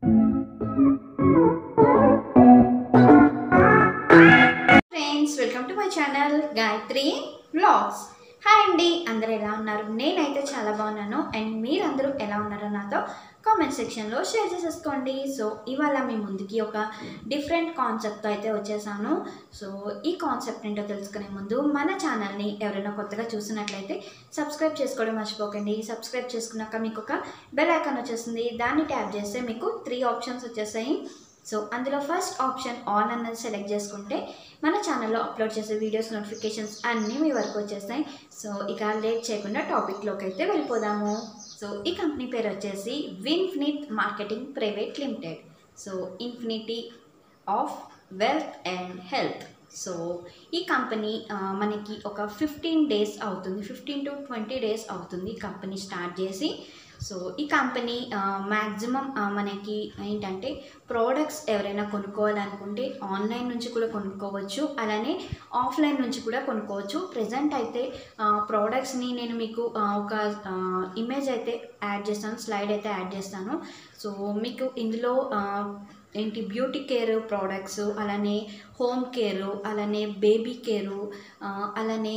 friends welcome to my channel Gayatri Vlogs. Hi అండి. అందరూ ఎలా ఉన్నారు? నేనైతే చాలా బాగున్నాను. అండ్ మీరందరూ ఎలా ఉన్నారో నాతో కామెంట్ సెక్షన్లో షేర్ చేసేసుకోండి. సో ఇవాళ మీ ముందుకి ఒక డిఫరెంట్ కాన్సెప్ట్తో అయితే వచ్చేసాను. సో ఈ కాన్సెప్ట్ ఏంటో తెలుసుకునే ముందు మన ఛానల్ని ఎవరైనా కొత్తగా చూసినట్లయితే సబ్స్క్రైబ్ చేసుకోవడం మర్చిపోకండి. సబ్స్క్రైబ్ చేసుకున్నాక మీకు ఒక బెల్ ఐకాన్ వచ్చేస్తుంది. దాన్ని ట్యాప్ చేస్తే మీకు త్రీ ఆప్షన్స్ వచ్చేసాయి సో అందులో ఫస్ట్ ఆప్షన్ ఆన్ అన్నది సెలెక్ట్ చేసుకుంటే మన ఛానల్లో అప్లోడ్ చేసే వీడియోస్ నోటిఫికేషన్స్ అన్నీ మీ వరకు వచ్చేస్తాయి. సో ఇక లేట్ చేయకుండా టాపిక్లోకి అయితే వెళ్ళిపోదాము. సో ఈ కంపెనీ పేరు వచ్చేసి infinite marketing private limited so infinity of wealth and health so ఈ కంపెనీ మనకి ఒక ఫిఫ్టీన్ డేస్ అవుతుంది. ఫిఫ్టీన్ టు ట్వంటీ డేస్ అవుతుంది కంపెనీ స్టార్ట్ చేసి. సో ఈ కంపెనీ మ్యాక్సిమం మనకి ఏంటంటే ప్రోడక్ట్స్ ఎవరైనా కొనుక్కోవాలనుకుంటే ఆన్లైన్ నుంచి కూడా కొనుక్కోవచ్చు. అలానే ఆఫ్లైన్ నుంచి కూడా కొనుక్కోవచ్చు. ప్రజెంట్ అయితే ప్రోడక్ట్స్ని నేను మీకు ఒక ఇమేజ్ అయితే యాడ్ చేస్తాను స్లైడ్ అయితే యాడ్ చేస్తాను. సో మీకు ఇందులో ఏంటి? బ్యూటీ కేర్ ప్రోడక్ట్స్ అలానే హోమ్ కేరు అలానే బేబీ కేరు అలానే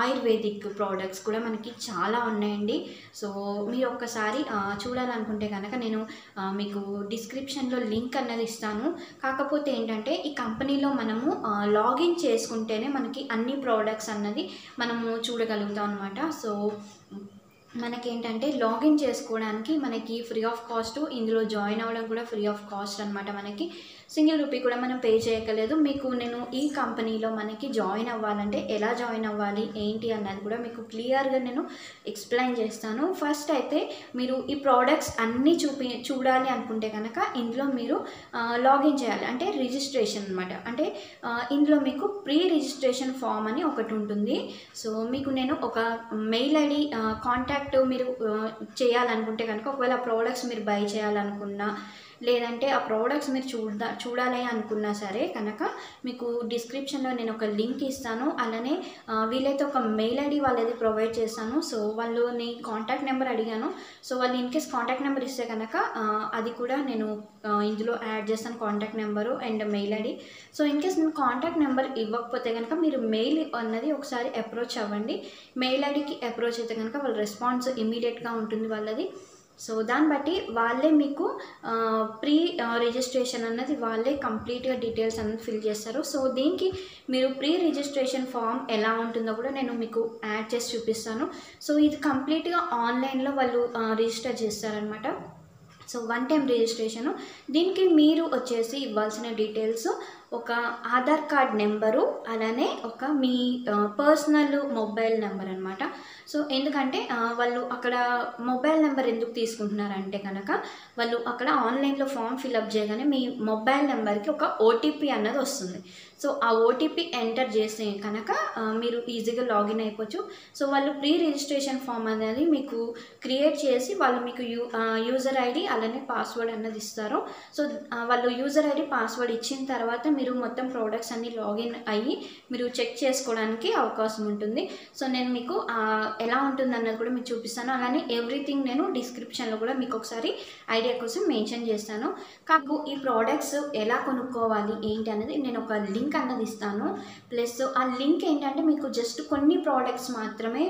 ఆయుర్వేదిక్ ప్రోడక్ట్స్ కూడా మనకి చాలా ఉన్నాయండి. సో మీరు ఒక్కసారి చూడాలనుకుంటే కనుక నేను మీకు డిస్క్రిప్షన్లో లింక్ అన్నది ఇస్తాను. కాకపోతే ఏంటంటే ఈ కంపెనీలో మనము లాగిన్ చేసుకుంటేనే మనకి అన్ని ప్రోడక్ట్స్ అన్నది మనము చూడగలుగుతాం అనమాట సో మనకేంటంటే లాగిన్ చేసుకోవడానికి మనకి ఫ్రీ ఆఫ్ కాస్ట్ ఇందులో జాయిన్ అవ్వడం కూడా ఫ్రీ ఆఫ్ కాస్ట్ అనమాట మనకి. సింగిల్ రూపీ కూడా మనం పే చేయక్కర్లేదు. మీకు నేను ఈ కంపెనీలో మనకి జాయిన్ అవ్వాలంటే ఎలా జాయిన్ అవ్వాలి ఏంటి అన్నది కూడా మీకు క్లియర్గా నేను ఎక్స్ప్లెయిన్ చేస్తాను. ఫస్ట్ అయితే మీరు ఈ ప్రోడక్ట్స్ అన్నీ చూపి చూడాలి అనుకుంటే కనుక ఇందులో మీరు లాగిన్ చేయాలి. అంటే రిజిస్ట్రేషన్ అనమాట అంటే ఇందులో మీకు ప్రీ రిజిస్ట్రేషన్ ఫామ్ అని ఒకటి ఉంటుంది. సో మీకు నేను ఒక మెయిల్ ఐడి కాంటాక్ట్ మీరు చేయాలనుకుంటే కనుక ఒకవేళ ప్రోడక్ట్స్ మీరు బై చేయాలనుకున్నా లేదంటే ఆ ప్రోడక్ట్స్ మీరు చూడ చూడాలి అనుకున్నా సరే కనుక మీకు డిస్క్రిప్షన్లో నేను ఒక లింక్ ఇస్తాను. అలానే వీలైతే ఒక మెయిల్ ఐడి వాళ్ళది ప్రొవైడ్ చేస్తాను. సో వాళ్ళు కాంటాక్ట్ నెంబర్ అడిగాను. సో వాళ్ళు ఇన్ కేస్ కాంటాక్ట్ నెంబర్ ఇస్తే కనుక అది కూడా నేను ఇందులో యాడ్ చేస్తాను contact number and mail ID. So in case నేను కాంటాక్ట్ నెంబర్ ఇవ్వకపోతే కనుక మీరు మెయిల్ అన్నది ఒకసారి అప్రోచ్ అవ్వండి. మెయిల్ ఐడికి అప్రోచ్ అయితే కనుక వాళ్ళ రెస్పాన్స్ ఇమీడియట్గా ఉంటుంది వాళ్ళది. సో దాన్ని బట్టి వాళ్ళే మీకు ప్రీ రిజిస్ట్రేషన్ అన్నది వాళ్ళే కంప్లీట్గా డీటెయిల్స్ అన్నది ఫిల్ చేస్తారు. సో దీనికి మీరు ప్రీ రిజిస్ట్రేషన్ ఫామ్ ఎలా ఉంటుందో కూడా నేను మీకు యాడ్ చేసి చూపిస్తాను. సో ఇది కంప్లీట్గా ఆన్లైన్లో వాళ్ళు రిజిస్టర్ చేస్తారనమాట సో వన్ టైం రిజిస్ట్రేషను. దీనికి మీరు వచ్చేసి ఇవ్వాల్సిన డీటెయిల్స్ ఒక ఆధార్ కార్డ్ నెంబరు అలానే ఒక మీ పర్సనల్ మొబైల్ నెంబర్ అనమాట సో ఎందుకంటే వాళ్ళు అక్కడ మొబైల్ నెంబర్ ఎందుకు తీసుకుంటున్నారంటే కనుక వాళ్ళు అక్కడ ఆన్లైన్లో ఫామ్ ఫిల్అప్ చేయగానే మీ మొబైల్ నెంబర్కి ఒక ఓటీపీ అన్నది వస్తుంది. సో ఆ ఓటీపీ ఎంటర్ చేస్తే కనుక మీరు ఈజీగా లాగిన్ అయిపోవచ్చు. సో వాళ్ళు ప్రీ రిజిస్ట్రేషన్ ఫామ్ అనేది మీకు క్రియేట్ చేసి వాళ్ళు మీకు యూ యూజర్ ఐడి అలానే పాస్వర్డ్ అన్నది ఇస్తారు. సో వాళ్ళు యూజర్ ఐడి పాస్వర్డ్ ఇచ్చిన తర్వాత మీరు మొత్తం ప్రోడక్ట్స్ అన్ని లాగిన్ అయ్యి మీరు చెక్ చేసుకోవడానికి అవకాశం ఉంటుంది. సో నేను మీకు ఎలా ఉంటుంది అన్నది కూడా మీకు చూపిస్తాను. అలానే ఎవ్రీథింగ్ నేను డిస్క్రిప్షన్లో కూడా మీకు ఒకసారి ఐడియా కోసం మెన్షన్ చేస్తాను. కాకు ఈ ప్రోడక్ట్స్ ఎలా కొనుక్కోవాలి ఏంటి అనేది నేను ఒక లింక్ లింక్ అన్నది ఇస్తాను ప్లస్ ఆ లింక్ ఏంటంటే మీకు జస్ట్ కొన్ని ప్రోడక్ట్స్ మాత్రమే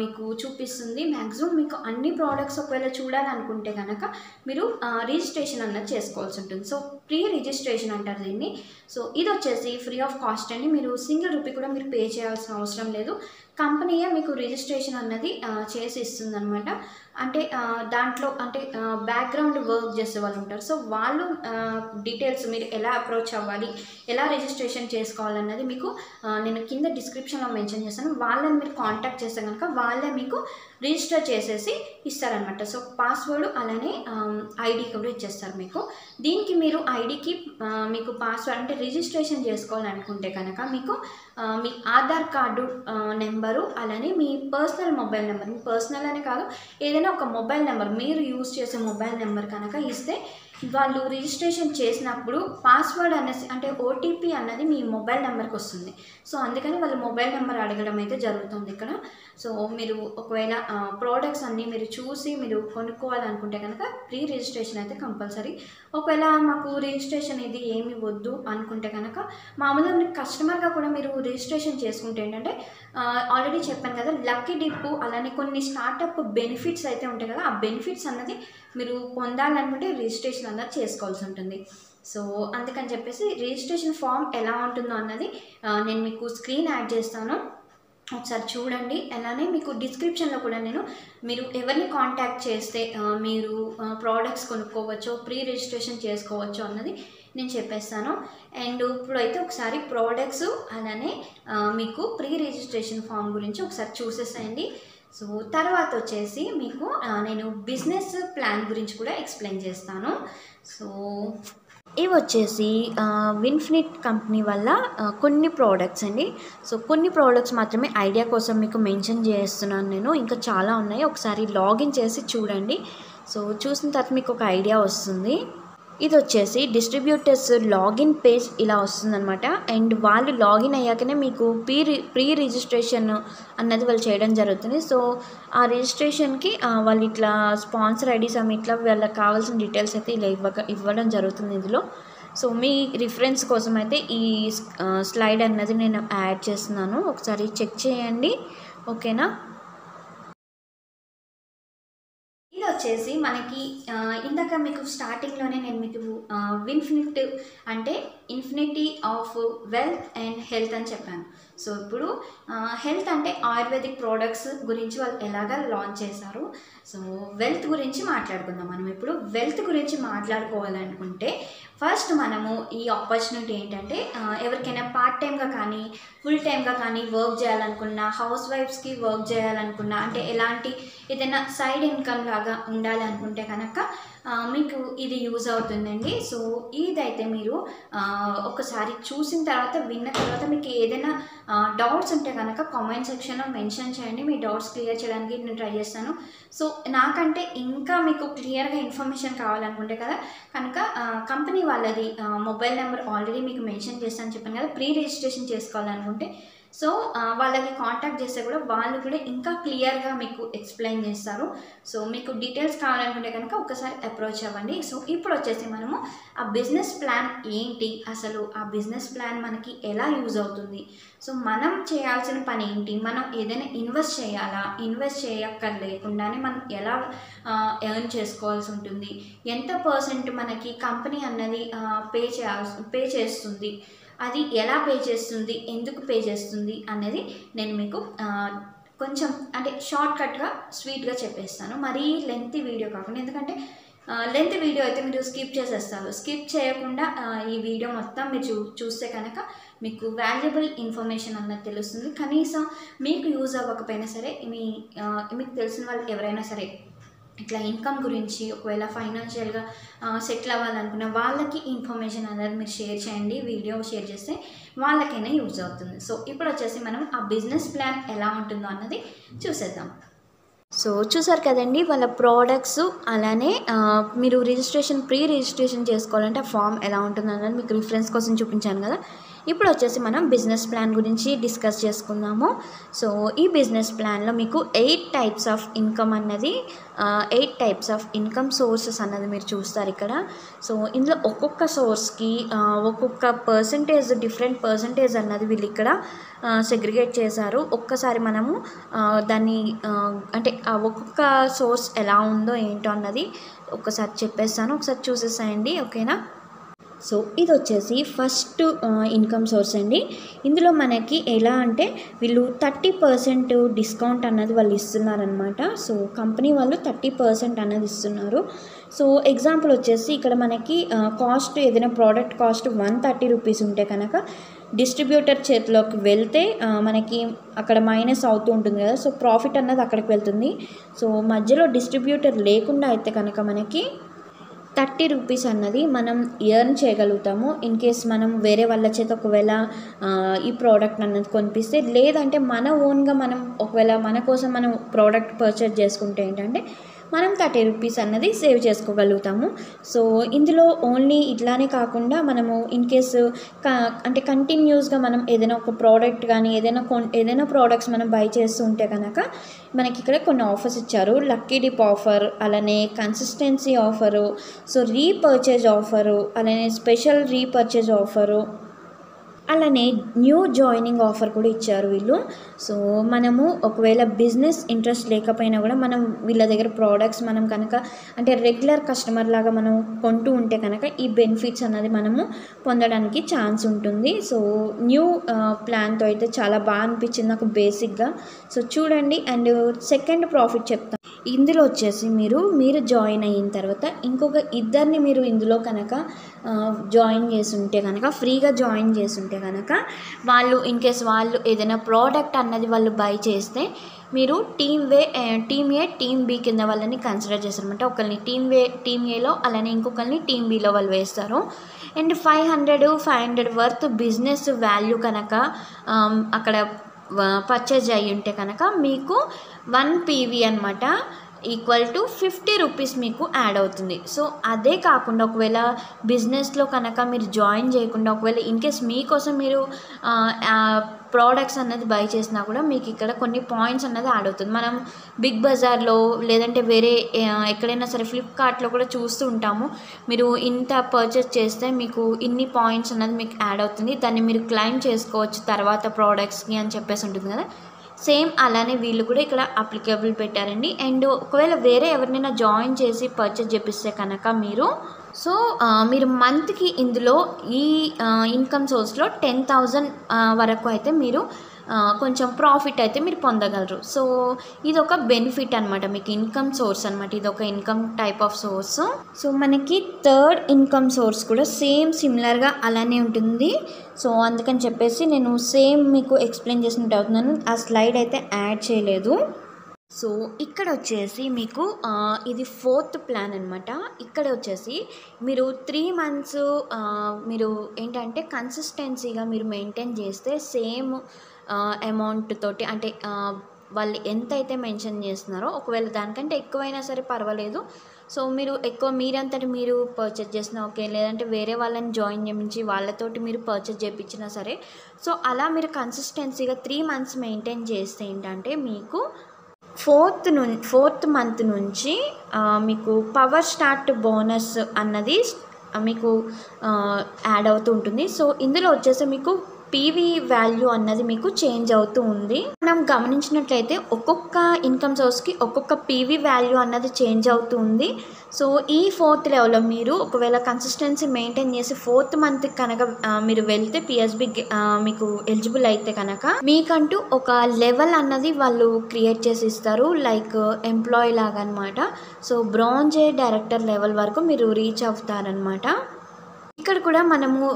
మీకు చూపిస్తుంది. మ్యాక్సిమం మీకు అన్ని ప్రోడక్ట్స్ ఒకవేళ చూడాలనుకుంటే కనుక మీరు రిజిస్ట్రేషన్ అన్నది చేసుకోవాల్సి ఉంటుంది. సో ప్రీ రిజిస్ట్రేషన్ అంటారు దీన్ని. సో ఇది వచ్చేసి ఫ్రీ ఆఫ్ కాస్ట్ అండి. మీరు సింగిల్ రూపీ కూడా మీరు పే చేయాల్సిన అవసరం లేదు. కంపెనీయే మీకు రిజిస్ట్రేషన్ అన్నది చేసి ఇస్తుంది అనమాట అంటే దాంట్లో అంటే బ్యాక్గ్రౌండ్ వర్క్ చేసే వాళ్ళు ఉంటారు. సో వాళ్ళు డీటెయిల్స్ మీరు ఎలా అప్రోచ్ అవ్వాలి ఎలా రిజిస్ట్రేషన్ చేసుకోవాలన్నది మీకు నేను కింద డిస్క్రిప్షన్లో మెన్షన్ చేస్తాను. వాళ్ళని మీరు కాంటాక్ట్ చేస్తే కనుక వాళ్ళే మీకు రిజిస్టర్ చేసేసి ఇస్తారనమాట సో పాస్వర్డ్ అలానే ఐడి కూడా ఇచ్చేస్తారు మీకు. దీనికి మీరు ఐడికి మీకు పాస్వర్డ్ అంటే రిజిస్ట్రేషన్ చేసుకోవాలనుకుంటే కనుక మీకు మీ ఆధార్ కార్డు నెంబర్ నెంబరు అలానే మీ పర్సనల్ మొబైల్ నెంబర్. మీ పర్సనల్ అనే కాదు ఏదైనా ఒక మొబైల్ నెంబర్ మీరు యూజ్ చేసే మొబైల్ నెంబర్ కనుక ఇస్తే వాళ్ళు రిజిస్ట్రేషన్ చేసినప్పుడు పాస్వర్డ్ అనేసి అంటే ఓటీపీ అన్నది మీ మొబైల్ నెంబర్కి వస్తుంది. సో అందుకని వాళ్ళు మొబైల్ నెంబర్ అడగడం అయితే జరుగుతుంది ఇక్కడ. సో మీరు ఒకవేళ ప్రోడక్ట్స్ అన్నీ మీరు చూసి మీరు కొనుక్కోవాలనుకుంటే కనుక ప్రీ రిజిస్ట్రేషన్ అయితే కంపల్సరీ ఒకవేళ మాకు రిజిస్ట్రేషన్ ఇది ఏమి వద్దు అనుకుంటే కనుక మామూలుగా మీరు కస్టమర్గా కూడా మీరు రిజిస్ట్రేషన్ చేసుకుంటే ఏంటంటే ఆల్రెడీ చెప్పాను కదా లక్కీ డిప్పు అలానే కొన్ని స్టార్టప్ బెనిఫిట్స్ అయితే ఉంటాయి కదా ఆ బెనిఫిట్స్ అన్నది మీరు పొందాలనుకుంటే రిజిస్ట్రేషన్ అన్నది చేసుకోవాల్సి ఉంటుంది. సో అందుకని చెప్పేసి రిజిస్ట్రేషన్ ఫామ్ ఎలా ఉంటుందో అన్నది నేను మీకు స్క్రీన్ యాడ్ చేస్తాను. ఒకసారి చూడండి. అలానే మీకు డిస్క్రిప్షన్లో కూడా నేను మీరు ఎవరిని కాంటాక్ట్ చేస్తే మీరు ప్రోడక్ట్స్ కొనుక్కోవచ్చో ప్రీ రిజిస్ట్రేషన్ చేసుకోవచ్చో అన్నది నేను చెప్పేస్తాను. అండ్ ఇప్పుడైతే ఒకసారి ప్రోడక్ట్స్ అలానే మీకు ప్రీ రిజిస్ట్రేషన్ ఫామ్ గురించి ఒకసారి చూసేసేయండి. సో తర్వాత వచ్చేసి మీకు నేను బిజినెస్ ప్లాన్ గురించి కూడా ఎక్స్ప్లెయిన్ చేస్తాను. సో ఇవి వచ్చేసి విన్ఫినిట్ కంపెనీ వల్ల కొన్ని ప్రోడక్ట్స్ అండి. సో కొన్ని ప్రోడక్ట్స్ మాత్రమే ఐడియా కోసం మీకు మెన్షన్ చేస్తున్నాను నేను. ఇంకా చాలా ఉన్నాయి. ఒకసారి లాగిన్ చేసి చూడండి. సో చూసిన తర్వాత మీకు ఒక ఐడియా వస్తుంది. ఇది వచ్చేసి డిస్ట్రిబ్యూటర్స్ లాగిన్ పేజ్ ఇలా వస్తుందన్నమాట. అండ్ వాళ్ళు లాగిన్ అయ్యాకనే మీకు ప్రీ ప్రీ రిజిస్ట్రేషన్ అన్నది వాళ్ళు చేయడం జరుగుతుంది. సో ఆ రిజిస్ట్రేషన్కి వాళ్ళు ఇట్లా స్పాన్సర్ ఐడీస్ అవి ఇట్లా వాళ్ళకి కావాల్సిన డీటెయిల్స్ అయితే ఇలా ఇవ్వక ఇవ్వడం జరుగుతుంది ఇందులో. సో మీ రిఫరెన్స్ కోసం అయితే ఈ స్లైడ్ అన్నది నేను యాడ్ చేస్తున్నాను. ఒకసారి చెక్ చేయండి. ఓకేనా? వచ్చేసి మనకి ఇందాక మీకు స్టార్టింగ్లోనే నేను మీకు ఇన్ఫినిట్ అంటే infinity of wealth and health అని చెప్పాను. సో ఇప్పుడు హెల్త్ అంటే ఆయుర్వేదిక్ ప్రోడక్ట్స్ గురించి వాళ్ళు ఎలాగ లాంచ్ చేశారు? సో వెల్త్ గురించి మాట్లాడుకుందాం. మనం ఇప్పుడు వెల్త్ గురించి మాట్లాడుకోవాలనుకుంటే ఫస్ట్ మనము ఈ ఆపర్చునిటీ ఏంటంటే ఎవరికైనా పార్ట్ టైంగా కానీ ఫుల్ టైంగా కానీ వర్క్ చేయాలనుకున్నా హౌస్ వైఫ్స్కి వర్క్ చేయాలనుకున్నా అంటే ఎలాంటి ఏదైనా సైడ్ ఇన్కమ్ లాగా ఉండాలనుకుంటే కనుక మీకు ఇది యూజ్ అవుతుందండి. సో ఇదైతే మీరు ఒకసారి చూసిన తర్వాత విన్న తర్వాత మీకు ఏదైనా డౌట్స్ ఉంటే కనుక కామెంట్ సెక్షన్లో మెన్షన్ చేయండి. మీ డౌట్స్ క్లియర్ చేయడానికి నేను ట్రై చేస్తాను. సో నాకంటే ఇంకా మీకు క్లియర్గా ఇన్ఫర్మేషన్ కావాలనుకుంటే కదా కనుక కంపెనీ వాళ్ళది మొబైల్ నెంబర్ ఆల్రెడీ మీకు మెన్షన్ చేస్తాను చెప్పాను కదా ప్రీ రిజిస్ట్రేషన్ చేసుకోవాలనుకుంటే సో వాళ్ళకి కాంటాక్ట్ చేస్తే కూడా వాళ్ళు కూడా ఇంకా క్లియర్గా మీకు ఎక్స్ప్లెయిన్ చేస్తారు. సో మీకు డీటెయిల్స్ కావాలనుకుంటే కనుక ఒకసారి అప్రోచ్ అవ్వండి. సో ఇప్పుడు వచ్చేసి మనము ఆ బిజినెస్ ప్లాన్ ఏంటి? అసలు ఆ బిజినెస్ ప్లాన్ మనకి ఎలా యూజ్ అవుతుంది? సో మనం చేయాల్సిన పని ఏంటి? మనం ఏదైనా ఇన్వెస్ట్ చేయాలా? ఇన్వెస్ట్ చేయక్కర్లేకుండానే మనం ఎలా ఎర్న్ చేసుకోవాల్సి ఉంటుంది? ఎంత పర్సెంట్ మనకి కంపెనీ అన్నది పే చేయాల్సి పే చేస్తుంది? అది ఎలా పే చేస్తుంది ఎందుకు పే చేస్తుంది అనేది నేను మీకు కొంచెం అంటే షార్ట్ కట్గా స్వీట్గా చెప్పేస్తాను. మరీ లెంత్ వీడియో కాకుండా ఎందుకంటే లెంత్ వీడియో అయితే మీరు స్కిప్ చేసేస్తారు. స్కిప్ చేయకుండా ఈ వీడియో మొత్తం మీరు చూ చూస్తే కనుక మీకు వాల్యుబుల్ ఇన్ఫర్మేషన్ అన్నది తెలుస్తుంది. కనీసం మీకు యూజ్ అవ్వకపోయినా సరే మీ మీకు తెలిసిన వాళ్ళు ఎవరైనా సరే ఇట్లా ఇన్కమ్ గురించి ఒకవేళ ఫైనాన్షియల్గా సెటిల్ అవ్వాలనుకున్న వాళ్ళకి ఇన్ఫర్మేషన్ అనేది మీరు షేర్ చేయండి వీడియో షేర్ చేస్తే వాళ్ళకైనా యూజ్ అవుతుంది. సో ఇప్పుడు వచ్చేసి మనం ఆ బిజినెస్ ప్లాన్ ఎలా ఉంటుందో అన్నది చూసేద్దాం. సో చూసారు కదండి వాళ్ళ ప్రోడక్ట్స్ అలానే మీరు రిజిస్ట్రేషన్ ప్రీ రిజిస్ట్రేషన్ చేసుకోవాలంటే ఆ ఫామ్ ఎలా ఉంటుంది అన్నది మీకు రిఫరెన్స్ కోసం చూపించాను కదా. ఇప్పుడు వచ్చేసి మనం బిజినెస్ ప్లాన్ గురించి డిస్కస్ చేసుకుందాము. సో ఈ బిజినెస్ ప్లాన్లో మీకు ఎయిట్ టైప్స్ ఆఫ్ ఇన్కమ్ అన్నది eight types of income sources అన్నది మీరు చూస్తారు ఇక్కడ. సో ఇందులో ఒక్కొక్క సోర్స్కి ఒక్కొక్క పర్సంటేజ్ డిఫరెంట్ పర్సంటేజ్ అన్నది వీళ్ళు ఇక్కడ సెగ్రిగేట్ చేశారు. ఒక్కసారి మనము దాన్ని అంటే ఒక్కొక్క సోర్స్ ఎలా ఉందో ఏంటో అన్నది ఒకసారి చెప్పేస్తాను. ఒకసారి చూసేసేయండి ఓకేనా? సో ఇది వచ్చేసి ఫస్ట్ ఇన్కమ్ సోర్స్ అండి. ఇందులో మనకి ఎలా అంటే వీళ్ళు థర్టీ పర్సెంట్ డిస్కౌంట్ అన్నది వాళ్ళు ఇస్తున్నారనమాట సో కంపెనీ వాళ్ళు థర్టీ పర్సెంట్ అన్నది ఇస్తున్నారు. సో ఎగ్జాంపుల్ వచ్చేసి ఇక్కడ మనకి కాస్ట్ ఏదైనా product cost one thirty rupees ఉంటే కనుక డిస్ట్రిబ్యూటర్ చేతిలోకి వెళ్తే మనకి అక్కడ మైనస్ అవుతూ ఉంటుంది కదా సో ప్రాఫిట్ అన్నది అక్కడికి వెళ్తుంది. సో మధ్యలో డిస్ట్రిబ్యూటర్ లేకుండా అయితే కనుక మనకి థర్టీ రూపీస్ అన్నది మనం ఎర్న్ చేయగలుగుతాము. ఇన్ కేస్ మనం వేరే వాళ్ళ చేత ఒకవేళ ఈ ప్రోడక్ట్ అన్నది కొనిపిస్తే లేదంటే మన ఓన్గా మనం ఒకవేళ మన కోసం మనం ప్రోడక్ట్ పర్చేజ్ చేసుకుంటే ఏంటంటే మనం థర్టీ రూపీస్ అన్నది సేవ్ చేసుకోగలుగుతాము. సో ఇందులో ఓన్లీ ఇట్లానే కాకుండా మనము ఇన్ కేసు అంటే కంటిన్యూస్గా మనం ఏదైనా ఒక ప్రోడక్ట్ కానీ ఏదైనా కొన్ ఏదైనా ప్రోడక్ట్స్ మనం బై చేస్తూ ఉంటే కనుక మనకి ఇక్కడ కొన్ని ఆఫర్స్ ఇచ్చారు. లక్కీ డిప్ ఆఫర్ అలానే consistency offer so repurchase offer అలానే స్పెషల్ రీపర్చేజ్ ఆఫరు అలానే న్యూ జాయినింగ్ ఆఫర్ కూడా ఇచ్చారు వీళ్ళు. సో మనము ఒకవేళ బిజినెస్ ఇంట్రెస్ట్ లేకపోయినా కూడా మనం వీళ్ళ దగ్గర ప్రోడక్ట్స్ మనం కనుక అంటే రెగ్యులర్ కస్టమర్ లాగా మనం కొంటూ ఉంటే కనుక ఈ బెనిఫిట్స్ అన్నది మనము పొందడానికి ఛాన్స్ ఉంటుంది. సో న్యూ ప్లాన్తో అయితే చాలా బాగా అనిపించింది నాకు బేసిక్గా. సో చూడండి అండ్ సెకండ్ ప్రాఫిట్ చెప్తాను. ఇందులో వచ్చేసి మీరు మీరు జాయిన్ అయిన తర్వాత ఇంకొక ఇద్దరిని మీరు ఇందులో కనుక జాయిన్ చేసి ఉంటే కనుక ఫ్రీగా జాయిన్ చేసి ఉంటే కనుక వాళ్ళు ఇన్ కేస్ వాళ్ళు ఏదైనా ప్రోడక్ట్ అన్నది వాళ్ళు బై చేస్తే మీరు team A team A team B కింద వాళ్ళని కన్సిడర్ చేస్తారనమాట ఒకరిని టీమ్ వే టీమ్ ఏలో అలానే ఇంకొకరిని టీమ్ బిలో వాళ్ళు వేస్తారు. And five hundred five hundred worth business value కనుక అక్కడ పర్చేజ్ అయ్యి ఉంటే కనుక మీకు వన్ పీవీ అనమాట ఈక్వల్ టు ఫిఫ్టీ రూపీస్ మీకు యాడ్ అవుతుంది. సో అదే కాకుండా ఒకవేళ బిజినెస్లో కనుక మీరు జాయిన్ చేయకుండా ఒకవేళ ఇన్ కేస్ మీకోసం మీరు ప్రోడక్ట్స్ అన్నది బై చేసినా కూడా మీకు ఇక్కడ కొన్ని పాయింట్స్ అన్నది యాడ్ అవుతుంది. మనం బిగ్ బజార్లో లేదంటే వేరే ఎక్కడైనా సరే ఫ్లిప్కార్ట్లో కూడా చూస్తూ ఉంటాము. మీరు ఇంత పర్చేస్ చేస్తే మీకు ఇన్ని పాయింట్స్ అన్నది మీకు యాడ్ అవుతుంది. దాన్ని మీరు క్లైమ్ చేసుకోవచ్చు తర్వాత ప్రోడక్ట్స్కి అని చెప్పేసి ఉంటుంది కదా. సేమ్ అలానే వీళ్ళు కూడా ఇక్కడ అప్లికేబుల్ పెట్టారండి. అండ్ ఒకవేళ వేరే ఎవరినైనా జాయిన్ చేసి పర్చేజ్ చేపిస్తే కనుక మీరు సో మీరు మంత్కి ఇందులో ఈ ఇన్కమ్ సోర్స్లో టెన్ థౌజండ్ వరకు అయితే మీరు కొంచెం ప్రాఫిట్ అయితే మీరు పొందగలరు. సో ఇది ఒక బెనిఫిట్ అనమాట మీకు ఇన్కమ్ సోర్స్ అనమాట ఇది ఒక income type of source so మనకి థర్డ్ ఇన్కమ్ సోర్స్ కూడా సేమ్ సిమిలర్గా అలానే ఉంటుంది. సో అందుకని చెప్పేసి నేను సేమ్ మీకు ఎక్స్ప్లెయిన్ చేసినట్టు అవుతున్నాను. ఆ స్లైడ్ అయితే యాడ్ చేయలేదు. సో ఇక్కడ వచ్చేసి మీకు ఇది ఫోర్త్ ప్లాన్ అనమాట ఇక్కడ వచ్చేసి మీరు త్రీ మంత్స్ మీరు ఏంటంటే కన్సిస్టెన్సీగా మీరు మెయింటైన్ చేస్తే సేమ్ అమౌంట్ తోటి అంటే వాళ్ళు ఎంత అయితే మెన్షన్ చేస్తున్నారో ఒకవేళ దానికంటే ఎక్కువైనా సరే పర్వాలేదు. సో మీరు ఎక్కువ మీరంతటి మీరు పర్చేజ్ చేసినా ఓకే లేదంటే వేరే వాళ్ళని జాయిన్ చేయించి వాళ్ళతోటి మీరు పర్చేజ్ చేయించినా సరే సో అలా మీరు కన్సిస్టెన్సీగా త్రీ మంత్స్ మెయింటైన్ చేస్తే ఏంటంటే మీకు ఫోర్త్ను ఫోర్త్ మంత్ నుంచి మీకు పవర్ స్టార్ట్ బోనస్ అన్నది మీకు యాడ్ అవుతూ ఉంటుంది. సో ఇందులో వచ్చేసి మీకు పీవీ వాల్యూ అన్నది మీకు చేంజ్ అవుతూ ఉంది. మనం గమనించినట్లయితే ఒక్కొక్క ఇన్కమ్ సోర్స్కి ఒక్కొక్క పీవీ వాల్యూ అన్నది చేంజ్ అవుతూ ఉంది. సో ఈ ఫోర్త్ లెవెల్లో మీరు ఒకవేళ కన్సిస్టెన్సీ మెయింటైన్ చేసి ఫోర్త్ మంత్ కనుక మీరు వెళ్తే పిఎస్బి మీకు ఎలిజిబుల్ అయితే కనుక మీకంటూ ఒక లెవెల్ అన్నది వాళ్ళు క్రియేట్ చేసి ఇస్తారు. లైక్ ఎంప్లాయీ లాగా అనమాట సో బ్రాంజే డైరెక్టర్ లెవెల్ వరకు మీరు రీచ్ అవుతారనమాట. ఇక్కడ కూడా మనము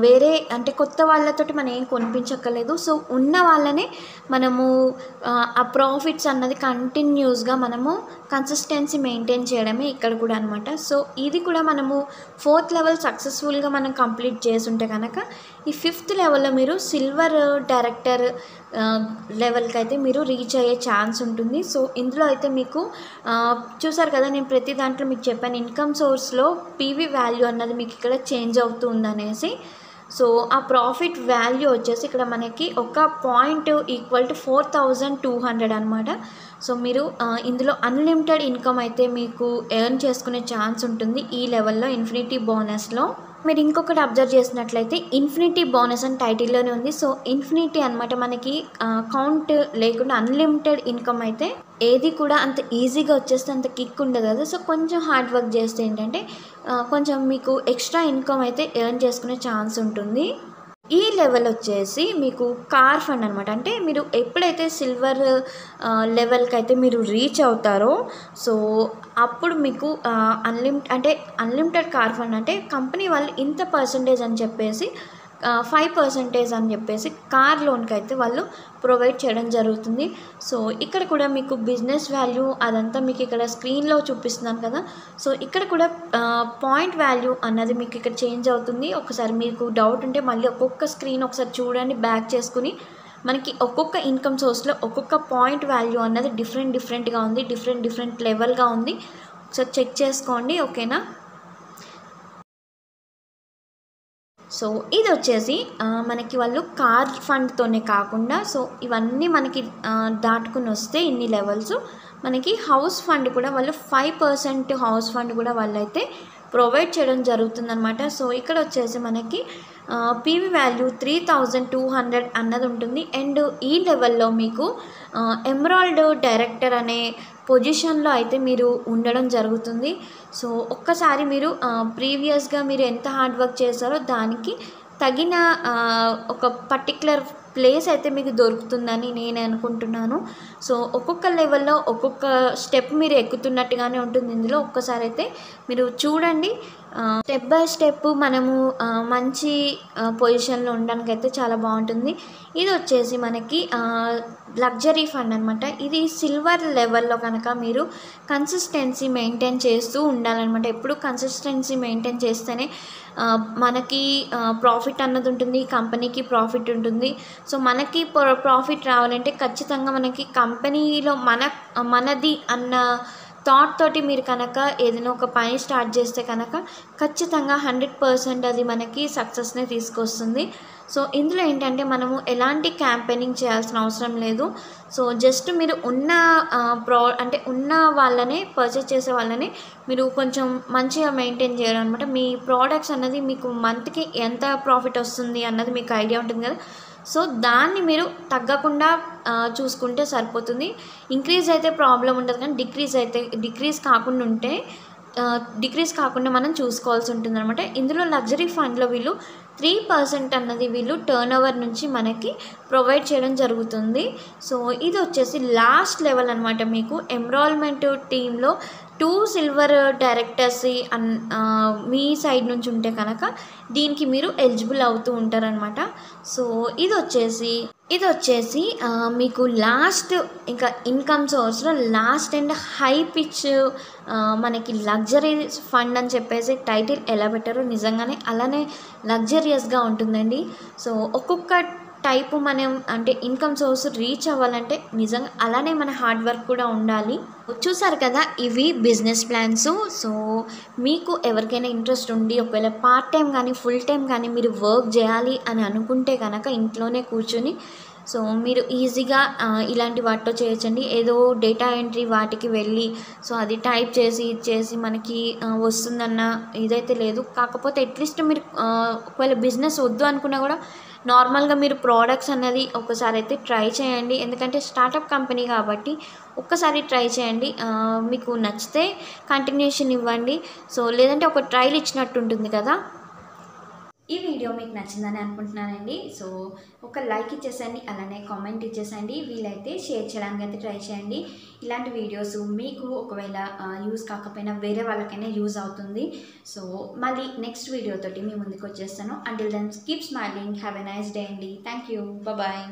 వేరే అంటే కొత్త వాళ్ళతోటి మనం ఏం కొనిపించక్కర్లేదు. సో ఉన్న వాళ్ళనే మనము ఆ ప్రాఫిట్స్ అన్నది కంటిన్యూస్గా మనము కన్సిస్టెన్సీ మెయింటైన్ చేయడమే ఇక్కడ కూడా అనమాట సో ఇది కూడా మనము ఫోర్త్ లెవెల్ సక్సెస్ఫుల్గా మనం కంప్లీట్ చేసి ఉంటే కనుక ఈ ఫిఫ్త్ లెవెల్లో మీరు సిల్వర్ డైరెక్టర్ లెవెల్కి అయితే మీరు రీచ్ అయ్యే ఛాన్స్ ఉంటుంది. సో ఇందులో అయితే మీకు చూసారు కదా నేను ప్రతి దాంట్లో మీకు చెప్పాను ఇన్కమ్ సోర్స్లో పీవీ వాల్యూ అన్నది మీకు ఇక్కడ చేంజ్ అవుతుంది అనేసి సో ఆ ప్రాఫిట్ వాల్యూ వచ్చేసి ఇక్కడ మనకి ఒక point equal to four thousand two hundred అనమాట సో మీరు ఇందులో అన్లిమిటెడ్ ఇన్కమ్ అయితే మీకు ఎర్న్ చేసుకునే ఛాన్స్ ఉంటుంది ఈ లెవెల్లో ఇన్ఫినిటీ బోనస్లో. మీరు ఇంకొకటి అబ్జర్వ్ చేసినట్లయితే ఇన్ఫినిటీ బోనస్ అని టైటిల్లోనే ఉంది. సో ఇన్ఫినిటీ అనమాట మనకి కౌంట్ లేకుండా అన్లిమిటెడ్ ఇన్కమ్ అయితే ఏది కూడా అంత ఈజీగా వచ్చేస్తే అంత కిక్ ఉండదు కదా. సో కొంచెం హార్డ్ వర్క్ చేస్తే ఏంటంటే కొంచెం మీకు ఎక్స్ట్రా ఇన్కమ్ అయితే ఎర్న్ చేసుకునే ఛాన్స్ ఉంటుంది. ఈ లెవెల్ వచ్చేసి మీకు కార్ ఫండ్ అనమాట అంటే మీరు ఎప్పుడైతే సిల్వర్ లెవెల్కి అయితే మీరు రీచ్ అవుతారో సో అప్పుడు మీకు అన్లిమిట్ అంటే అన్లిమిటెడ్ కార్ ఫండ్ అంటే కంపెనీ వాళ్ళు ఇంత పర్సంటేజ్ అని చెప్పేసి ఫైవ్ పర్సంటేజ్ అని చెప్పేసి కార్ లోన్కి అయితే వాళ్ళు ప్రొవైడ్ చేయడం జరుగుతుంది. సో ఇక్కడ కూడా మీకు బిజినెస్ వాల్యూ అదంతా మీకు ఇక్కడ స్క్రీన్లో చూపిస్తున్నాను కదా. సో ఇక్కడ కూడా పాయింట్ వాల్యూ అన్నది మీకు ఇక్కడ చేంజ్ అవుతుంది. ఒకసారి మీకు డౌట్ ఉంటే మళ్ళీ ఒక్కొక్క స్క్రీన్ ఒకసారి చూడండి బ్యాక్ చేసుకుని. మనకి ఒక్కొక్క ఇన్కమ్ సోర్స్లో ఒక్కొక్క పాయింట్ వాల్యూ అన్నది డిఫరెంట్ డిఫరెంట్గా ఉంది డిఫరెంట్ డిఫరెంట్ లెవెల్గా ఉంది. ఒకసారి చెక్ చేసుకోండి ఓకేనా సో ఇది వచ్చేసి మనకి వాళ్ళు కార్ ఫండ్తోనే కాకుండా సో ఇవన్నీ మనకి దాటుకుని వస్తే ఇన్ని లెవెల్స్. మనకి హౌస్ ఫండ్ కూడా వాళ్ళు ఫైవ్ పర్సెంట్ హౌస్ ఫండ్ కూడా వాళ్ళైతే ప్రొవైడ్ చేయడం జరుగుతుందన్నమాట. సో ఇక్కడ వచ్చేసి మనకి PV value three thousand two hundred అన్నది ఉంటుంది. అండ్ ఈ లెవెల్లో మీకు ఎమరాల్డ్ డైరెక్టర్ అనే పొజిషన్లో అయితే మీరు ఉండడం జరుగుతుంది. సో ఒక్కసారి మీరు ప్రీవియస్గా మీరు ఎంత హార్డ్ వర్క్ చేశారో దానికి తగిన ఒక పర్టిక్యులర్ ప్లేస్ అయితే మీకు దొరుకుతుందని నేను అనుకుంటున్నాను. సో ఒక్కొక్క లెవెల్లో ఒక్కొక్క స్టెప్ మీరు ఎక్కుతున్నట్టుగానే ఉంటుంది. ఇందులో ఒక్కసారి అయితే మీరు చూడండి. స్టెప్ బై స్టెప్ మనము మంచి పొజిషన్లో ఉండడానికి అయితే చాలా బాగుంటుంది. ఇది వచ్చేసి మనకి లగ్జరీ ఫండ్ అనమాట ఇది సిల్వర్ లెవెల్లో కనుక మీరు కన్సిస్టెన్సీ మెయింటైన్ చేస్తూ ఉండాలన్నమాట. ఎప్పుడు కన్సిస్టెన్సీ మెయింటైన్ చేస్తేనే మనకి ప్రాఫిట్ అన్నది ఉంటుంది కంపెనీకి ప్రాఫిట్ ఉంటుంది. సో మనకి ప్రాఫిట్ రావాలంటే ఖచ్చితంగా మనకి కంపెనీలో మన మనది అన్న థాట్ తోటి మీరు కనుక ఏదైనా ఒక పని స్టార్ట్ చేస్తే కనుక ఖచ్చితంగా హండ్రెడ్ పర్సెంట్ అది మనకి సక్సెస్ని తీసుకొస్తుంది. సో ఇందులో ఏంటంటే మనము ఎలాంటి క్యాంపెయినింగ్ చేయాల్సిన అవసరం లేదు. సో జస్ట్ మీరు ఉన్న ప్రా ప్రో అంటే ఉన్న వాళ్ళనే పర్చేస్ చేసే వాళ్ళని మీరు కొంచెం మంచిగా మెయింటైన్ చేయడం అనమాట మీ ప్రోడక్ట్స్ అన్నది మీకు మంత్కి ఎంత ప్రాఫిట్ వస్తుంది అన్నది మీకు ఐడియా ఉంటుంది కదా. సో దాన్ని మీరు తగ్గకుండా చూసుకుంటే సరిపోతుంది. ఇంక్రీజ్ అయితే ప్రాబ్లం ఉండదు కానీ డిక్రీజ్ అయితే డిక్రీజ్ కాకుండా ఉంటే డిక్రీజ్ కాకుండా మనం చూసుకోవాల్సి ఉంటుంది అనమాట ఇందులో లగ్జరీ ఫండ్లో వీళ్ళు త్రీ పర్సెంట్ అన్నది వీళ్ళు టర్న్ ఓవర్ నుంచి మనకి ప్రొవైడ్ చేయడం జరుగుతుంది. సో ఇది వచ్చేసి లాస్ట్ లెవెల్ అనమాట మీకు. ఎన్రోల్మెంట్ టీంలో టూ సిల్వర్ డైరెక్టర్స్ అన్ మీ సైడ్ నుంచి ఉంటే కనుక దీనికి మీరు ఎలిజిబుల్ అవుతూ ఉంటారనమాట సో ఇది వచ్చేసి ఇది వచ్చేసి మీకు లాస్ట్ ఇంకా ఇన్కమ్ సోర్స్లో లాస్ట్ అండ్ హై పిచ్ మనకి లగ్జరీ ఫండ్ అని చెప్పేసి టైటిల్ ఎలా పెట్టారో నిజంగానే అలానే లగ్జరియస్గా ఉంటుందండి. సో ఒక్కొక్క టైపు మనం అంటే ఇన్కమ్ సోర్స్ రీచ్ అవ్వాలంటే నిజంగా అలానే మన హార్డ్ వర్క్ కూడా ఉండాలి. చూసారు కదా ఇవి బిజినెస్ ప్లాన్స్ సో మీకు ఎవరికైనా ఇంట్రెస్ట్ ఉండి ఒకవేళ పార్ట్ టైం కానీ ఫుల్ టైం కానీ మీరు వర్క్ చేయాలి అని అనుకుంటే కనుక ఇంట్లోనే కూర్చొని సో మీరు ఈజీగా ఇలాంటి వాటితో చేయొచ్చండి. ఏదో డేటా ఎంట్రీ వాటికి వెళ్ళి సో అది టైప్ చేసి ఇది చేసి మనకి వస్తుందన్న ఇదైతే లేదు. కాకపోతే అట్లీస్ట్ మీరు ఒకవేళ బిజినెస్ వద్దు అనుకున్నా కూడా నార్మల్గా మీరు ప్రోడక్ట్స్ అన్నది ఒకసారి అయితే ట్రై చేయండి. ఎందుకంటే స్టార్టప్ కంపెనీ కాబట్టి ఒక్కసారి ట్రై చేయండి. మీకు నచ్చితే కంటిన్యూషన్ ఇవ్వండి. సో లేదంటే ఒక ట్రైల్ ఇచ్చినట్టు ఉంటుంది కదా. ఈ వీడియో మీకు నచ్చిందని అనుకుంటున్నానండి. సో ఒక లైక్ ఇచ్చేసండి అలానే కామెంట్ ఇచ్చేసండి. వీలైతే షేర్ చేయడానికి అయితే ట్రై చేయండి. ఇలాంటి వీడియోస్ మీకు ఒకవేళ యూజ్ కాకపోయినా వేరే వాళ్ళకైనా యూజ్ అవుతుంది. సో మళ్ళీ నెక్స్ట్ వీడియోతోటి మీ ముందుకు వచ్చేస్తాను. Until then keep smiling have a nice day అండి. Thank you bye